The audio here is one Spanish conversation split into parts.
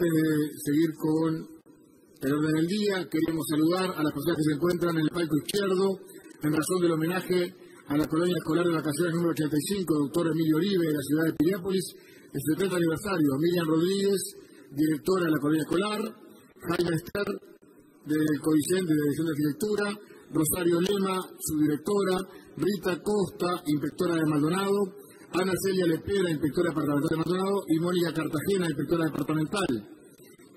Antes de seguir con el orden del día, queremos saludar a las personas que se encuentran en el palco izquierdo en razón del homenaje a la colonia escolar de vacaciones número 85, doctor Emilio Oribe, de la ciudad de Piriápolis, el 70 aniversario. Miriam Rodríguez, directora de la colonia escolar, Jaime Ester, del Codicente de Dirección de Arquitectura, Rosario Lema, su directora, Rita Costa, inspectora de Maldonado, Ana Celia Lepera, inspectora departamental de Maldonado, y Mónica Cartagena, inspectora departamental.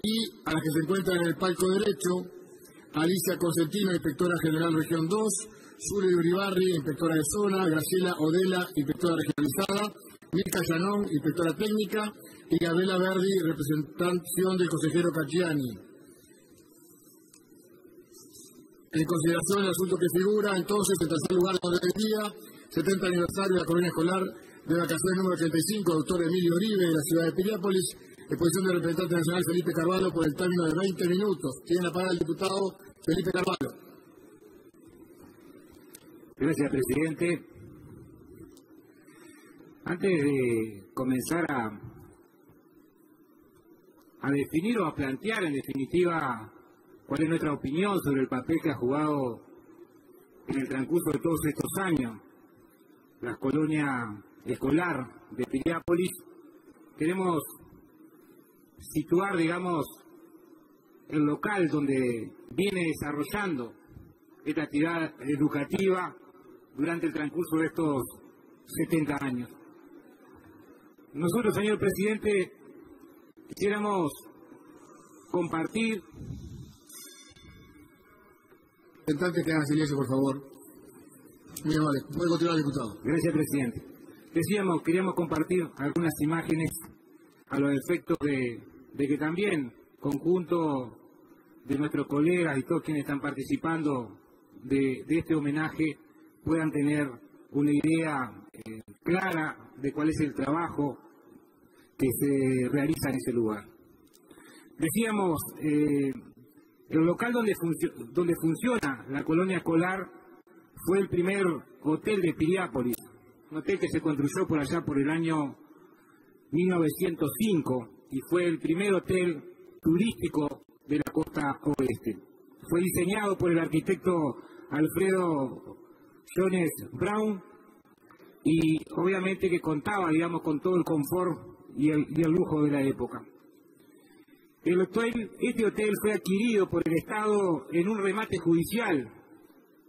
Y a las que se encuentran en el palco derecho, Alicia Consentino, inspectora general región 2, Suri Uribarri, inspectora de zona, Graciela Odela, inspectora regionalizada, Mirka Llanón, inspectora técnica, y Gabriela Verdi, representación del consejero Cacciani. En consideración del asunto que figura, entonces, en tercer lugar del día, 70 aniversario de la colonia escolar de vacaciones número 85, doctor Emilio Oribe, de la ciudad de Piriápolis, exposición del representante nacional Felipe Carvalho por el término de 20 minutos. Tiene la palabra el diputado Felipe Carvalho. Gracias, presidente. Antes de comenzar a, a definir o a plantear, en definitiva, cuál es nuestra opinión sobre el papel que ha jugado en el transcurso de todos estos años la colonia escolar de Piriápolis, queremos situar, digamos, el local donde viene desarrollando esta actividad educativa durante el transcurso de estos 70 años. Nosotros, señor presidente, quisiéramos compartir. Representante que haga silencio, por favor. Muy amable. Puede continuar, diputado. Gracias, presidente. Decíamos, queríamos compartir algunas imágenes a los efectos de, de que también, conjunto de nuestros colegas y todos quienes están participando de, este homenaje, puedan tener una idea eh, clara de cuál es el trabajo que se realiza en ese lugar. Decíamos, eh, el local donde, donde funciona la colonia escolar fue el primer hotel de Piriápolis, un hotel que se construyó por allá por el año 1905 y fue el primer hotel turístico de la costa oeste. Fue diseñado por el arquitecto Alfredo Jones Brown y obviamente que contaba, digamos, con todo el confort y el, lujo de la época. El este hotel fue adquirido por el Estado en un remate judicial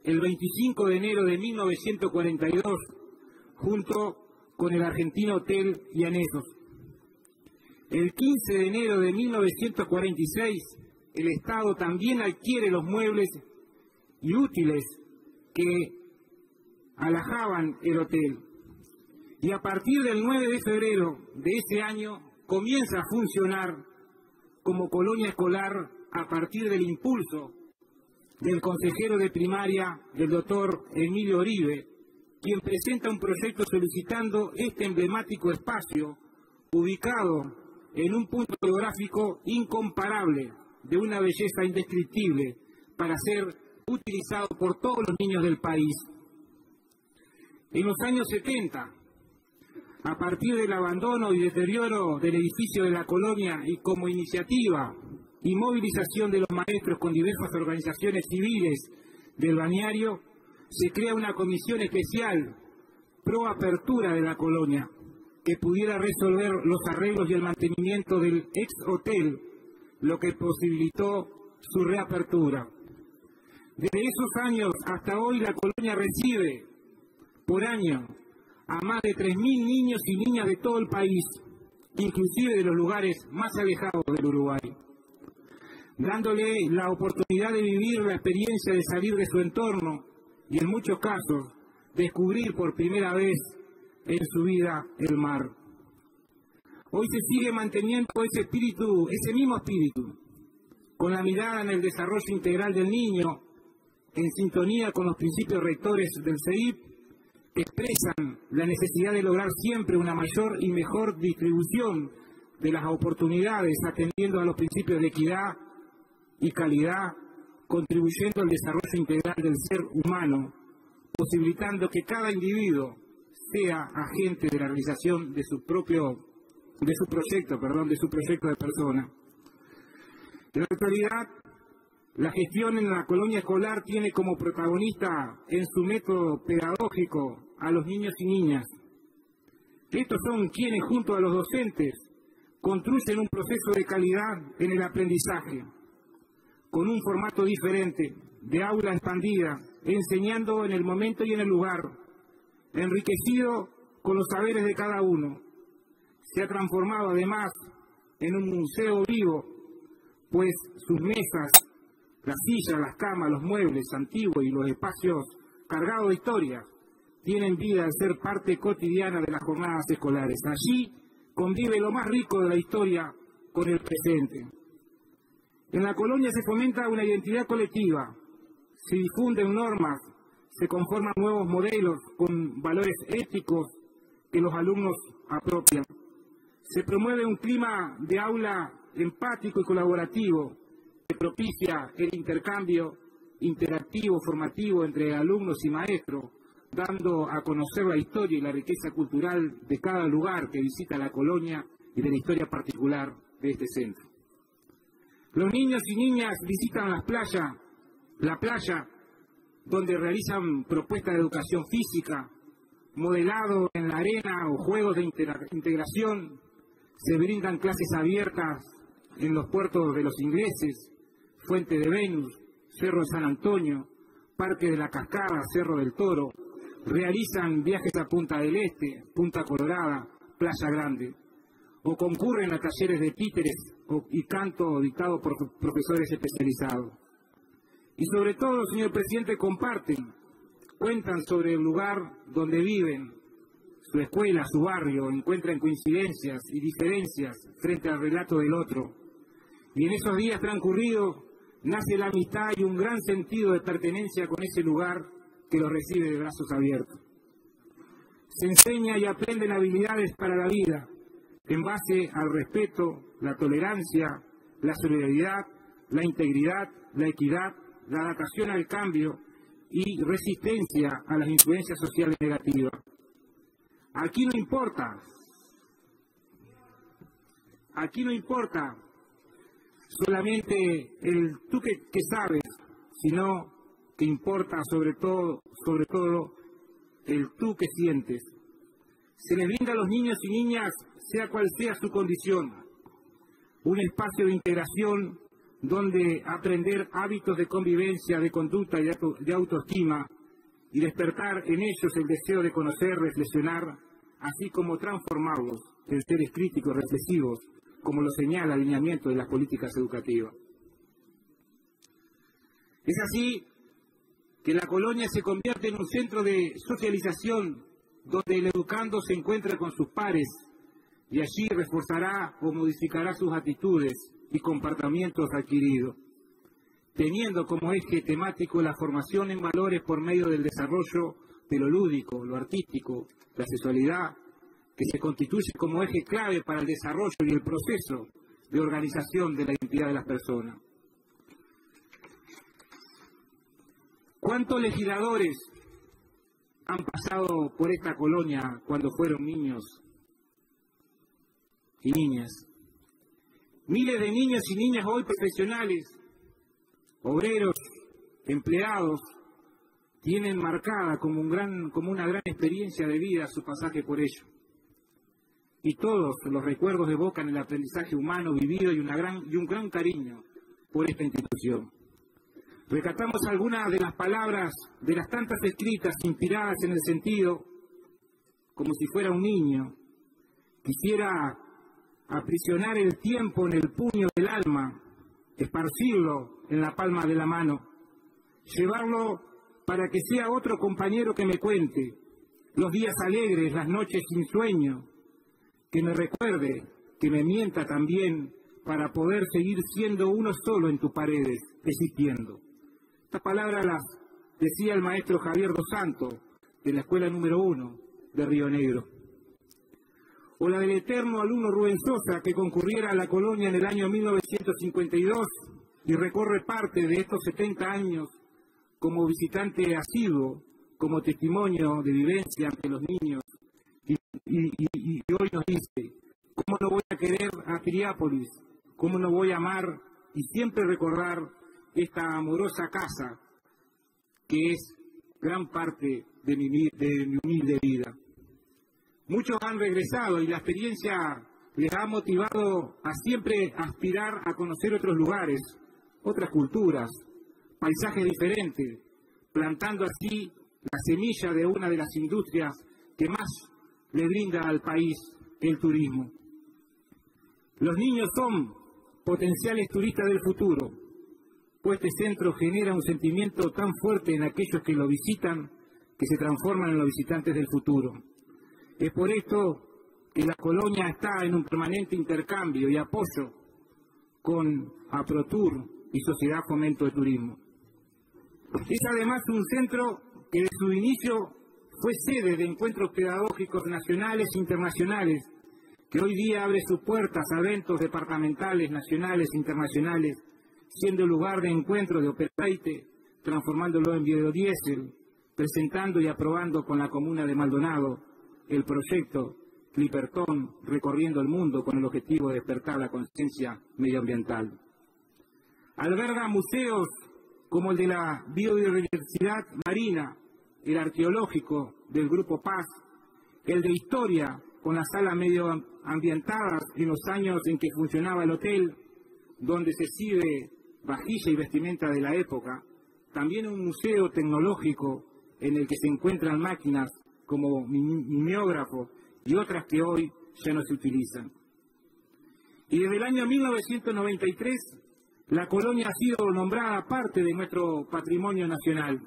el 25 de enero de 1942 junto con el argentino Hotel Llanesos. El 15 de enero de 1946 el Estado también adquiere los muebles y útiles que alajaban el hotel. Y a partir del 9 de febrero de ese año comienza a funcionar como colonia escolar a partir del impulso del consejero de primaria, del doctor Emilio Oribe, quien presenta un proyecto solicitando este emblemático espacio ubicado en un punto geográfico incomparable, de una belleza indescriptible, para ser utilizado por todos los niños del país. En los años 70, a partir del abandono y deterioro del edificio de la colonia y como iniciativa y movilización de los maestros con diversas organizaciones civiles del balneario, se crea una comisión especial pro apertura de la colonia que pudiera resolver los arreglos y el mantenimiento del ex hotel, lo que posibilitó su reapertura. Desde esos años hasta hoy la colonia recibe por año a más de 3.000 niños y niñas de todo el país, inclusive de los lugares más alejados del Uruguay dándole la oportunidad de vivir la experiencia de salir de su entorno y en muchos casos descubrir por primera vez en su vida el mar. Hoy se sigue manteniendo ese espíritu, ese mismo espíritu, con la mirada en el desarrollo integral del niño, en sintonía con los principios rectores del CEIP, que expresan la necesidad de lograr siempre una mayor y mejor distribución de las oportunidades atendiendo a los principios de equidad, y calidad, contribuyendo al desarrollo integral del ser humano, posibilitando que cada individuo sea agente de la realización de su propio, de su proyecto, perdón, de su proyecto de persona. En la actualidad, la gestión en la colonia escolar tiene como protagonista en su método pedagógico a los niños y niñas. Estos son quienes, junto a los docentes, construyen un proceso de calidad en el aprendizaje, con un formato diferente, de aula expandida, enseñando en el momento y en el lugar, enriquecido con los saberes de cada uno. Se ha transformado además en un museo vivo, pues sus mesas, las sillas, las camas, los muebles antiguos y los espacios cargados de historia tienen vida al ser parte cotidiana de las jornadas escolares. Allí convive lo más rico de la historia con el presente. En la colonia se fomenta una identidad colectiva, se difunden normas, se conforman nuevos modelos con valores éticos que los alumnos apropian. Se promueve un clima de aula empático y colaborativo que propicia el intercambio interactivo, formativo entre alumnos y maestros, dando a conocer la historia y la riqueza cultural de cada lugar que visita la colonia y de la historia particular de este centro. Los niños y niñas visitan las playas, la playa, donde realizan propuestas de educación física, modelado en la arena o juegos de integración, se brindan clases abiertas en los puertos de los ingleses, Fuente de Venus, Cerro de San Antonio, Parque de la Cascada, Cerro del Toro, realizan viajes a Punta del Este, Punta Colorada, Playa Grande, o concurren a talleres de títeres y canto dictado por profesores especializados. Y sobre todo, señor presidente, comparten, cuentan sobre el lugar donde viven, su escuela, su barrio, encuentran coincidencias y diferencias frente al relato del otro. Y en esos días transcurridos nace la amistad y un gran sentido de pertenencia con ese lugar que los recibe de brazos abiertos. Se enseña y aprenden habilidades para la vida en base al respeto, la tolerancia, la solidaridad, la integridad, la equidad, la adaptación al cambio y resistencia a las influencias sociales negativas. Aquí no importa, aquí no importa solamente el tú que, sabes, sino que importa sobre todo, sobre todo el tú que sientes. Se les brinda a los niños y niñas, sea cual sea su condición, un espacio de integración donde aprender hábitos de convivencia, de conducta y de autoestima y despertar en ellos el deseo de conocer, reflexionar, así como transformarlos en seres críticos, reflexivos, como lo señala el alineamiento de las políticas educativas. Es así que la colonia se convierte en un centro de socialización donde el educando se encuentra con sus pares y allí reforzará o modificará sus actitudes y comportamientos adquiridos, teniendo como eje temático la formación en valores por medio del desarrollo de lo lúdico, lo artístico, la sexualidad, que se constituye como eje clave para el desarrollo y el proceso de organización de la identidad de las personas. ¿Cuántos legisladores han pasado por esta colonia cuando fueron niños y niñas? Miles de niños y niñas hoy profesionales, obreros, empleados, tienen marcada como, un gran, como una gran experiencia de vida su pasaje por ello. Y todos los recuerdos evocan el aprendizaje humano vivido y, gran, y un gran cariño por esta institución. Recatamos algunas de las palabras de las tantas escritas inspiradas en el sentido como si fuera un niño. Quisiera aprisionar el tiempo en el puño del alma, esparcirlo en la palma de la mano, llevarlo para que sea otro compañero que me cuente los días alegres, las noches sin sueño, que me recuerde, que me mienta también para poder seguir siendo uno solo en tus paredes, existiendo. Esta palabra las decía el maestro Javier Dos Santos, de la escuela número uno de Río Negro. O la del eterno alumno Rubén Sosa, que concurriera a la colonia en el año 1952 y recorre parte de estos 70 años como visitante asiduo, como testimonio de vivencia ante los niños. Y, hoy nos dice, ¿cómo no voy a querer a Piriápolis? ¿Cómo no voy a amar y siempre recordar esta amorosa casa que es gran parte de mi, de mi humilde vida. Muchos han regresado y la experiencia les ha motivado a siempre aspirar a conocer otros lugares, otras culturas, paisajes diferentes, plantando así la semilla de una de las industrias que más le brinda al país el turismo. Los niños son potenciales turistas del futuro, pues este centro genera un sentimiento tan fuerte en aquellos que lo visitan que se transforman en los visitantes del futuro. Es por esto que la colonia está en un permanente intercambio y apoyo con AproTour y Sociedad Fomento de Turismo. Es además un centro que de su inicio fue sede de encuentros pedagógicos nacionales e internacionales, que hoy día abre sus puertas a eventos departamentales, nacionales e internacionales, siendo lugar de encuentro de Operaite, transformándolo en biodiesel, presentando y aprobando con la comuna de Maldonado el proyecto Clipperton recorriendo el mundo con el objetivo de despertar la conciencia medioambiental. Alberga museos como el de la biodiversidad marina, el arqueológico del Grupo Paz, el de historia con la sala medioambientada en los años en que funcionaba el hotel, donde se exhibe vajilla y vestimenta de la época, también un museo tecnológico en el que se encuentran máquinas como mimeógrafo y otras que hoy ya no se utilizan. Y desde el año 1993 la colonia ha sido nombrada parte de nuestro patrimonio nacional.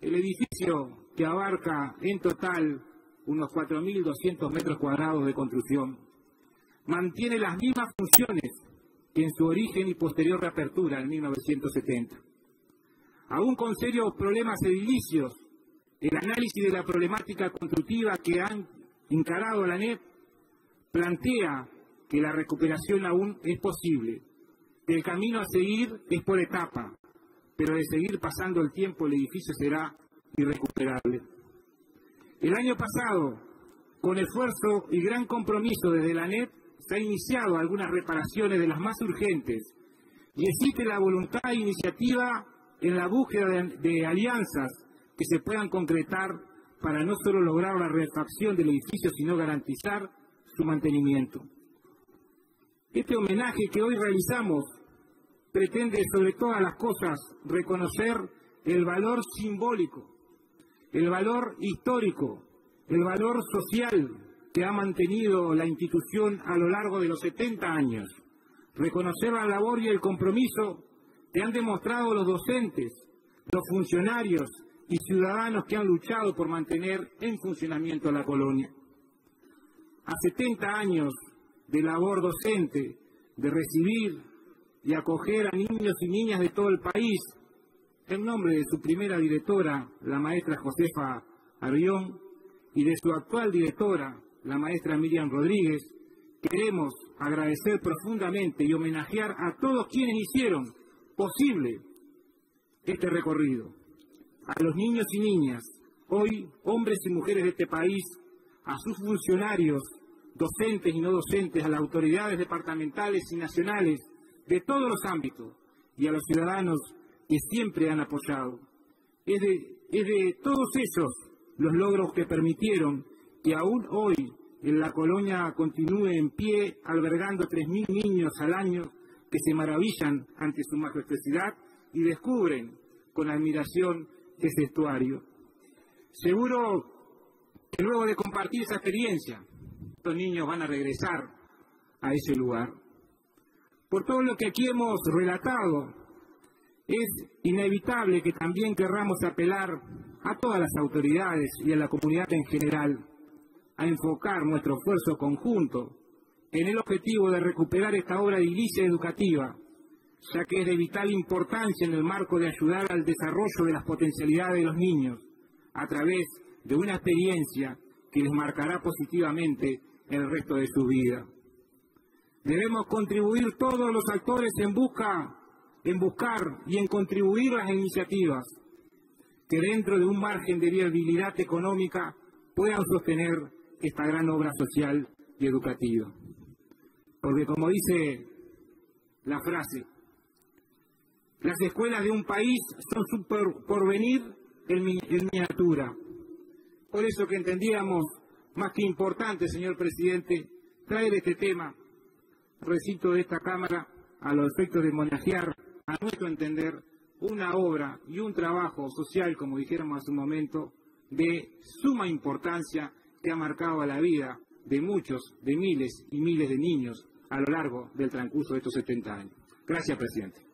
El edificio que abarca en total unos 4.200 metros cuadrados de construcción mantiene las mismas funciones que en su origen y posterior reapertura en 1970. Aún con serios problemas edilicios el análisis de la problemática constructiva que han encarado la NEP plantea que la recuperación aún es posible, que el camino a seguir es por etapa, pero de seguir pasando el tiempo el edificio será irrecuperable. El año pasado, con esfuerzo y gran compromiso desde la NEP, se han iniciado algunas reparaciones de las más urgentes y existe la voluntad e iniciativa en la búsqueda de alianzas que se puedan concretar para no solo lograr la refacción del edificio, sino garantizar su mantenimiento. Este homenaje que hoy realizamos pretende, sobre todas las cosas, reconocer el valor simbólico, el valor histórico, el valor social que ha mantenido la institución a lo largo de los 70 años, reconocer la labor y el compromiso que han demostrado los docentes, los funcionarios y ciudadanos que han luchado por mantener en funcionamiento la colonia. A 70 años de labor docente, de recibir y acoger a niños y niñas de todo el país, en nombre de su primera directora, la maestra Josefa Arión, y de su actual directora, la maestra Miriam Rodríguez, queremos agradecer profundamente y homenajear a todos quienes hicieron posible este recorrido a los niños y niñas, hoy hombres y mujeres de este país, a sus funcionarios, docentes y no docentes, a las autoridades departamentales y nacionales de todos los ámbitos y a los ciudadanos que siempre han apoyado. Es de, es de todos ellos los logros que permitieron que aún hoy en la colonia continúe en pie albergando 3.000 niños al año que se maravillan ante su majestuosidad y descubren con admiración ese estuario. Seguro que luego de compartir esa experiencia, los niños van a regresar a ese lugar. Por todo lo que aquí hemos relatado, es inevitable que también querramos apelar a todas las autoridades y a la comunidad en general a enfocar nuestro esfuerzo conjunto en el objetivo de recuperar esta obra de edilicia educativa ya que es de vital importancia en el marco de ayudar al desarrollo de las potencialidades de los niños a través de una experiencia que les marcará positivamente el resto de su vida. Debemos contribuir todos los actores en busca en buscar y en contribuir las iniciativas que dentro de un margen de viabilidad económica puedan sostener esta gran obra social y educativa. Porque como dice la frase. Las escuelas de un país son su porvenir en, miniatura. Por eso que entendíamos más que importante, señor presidente, traer este tema, recito de esta Cámara, a los efectos de homenajear, a nuestro entender, una obra y un trabajo social, como dijéramos hace un momento, de suma importancia que ha marcado la vida de muchos, de miles y miles de niños a lo largo del transcurso de estos 70 años. Gracias, presidente.